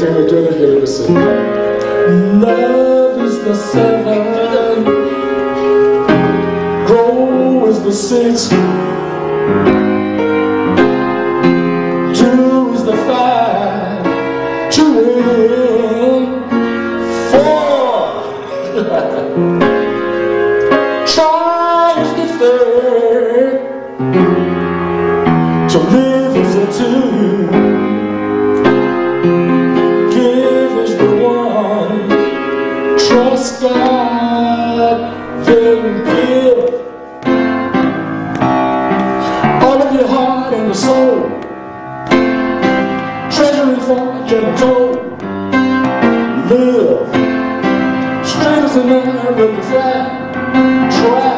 Okay, we're. Listen. Love is the seven. Grow is the six. Two is the five. Two. Four. Try is the third. To live is a two. side Feeling good All of your heart and your soul. Treasuring thought you're told Live Strangers in the air when you fly Try.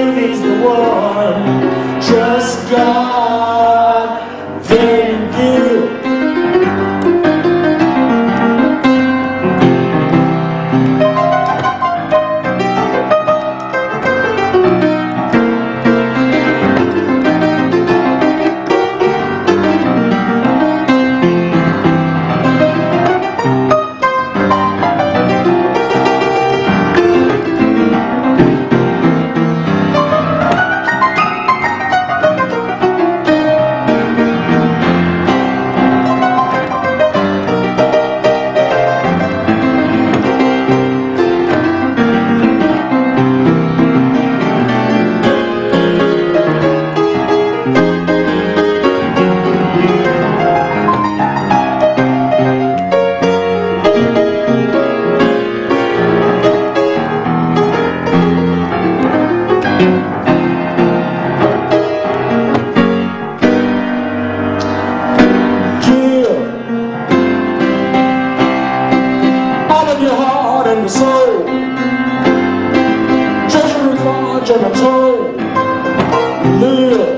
is the one. Trust God. 这么ม绿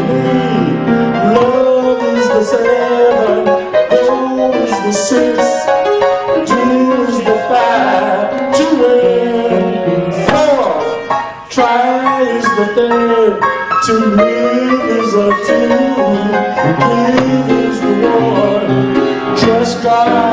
die is the third, To live is a two, Live is the one. Just God.